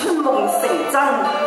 春梦成真。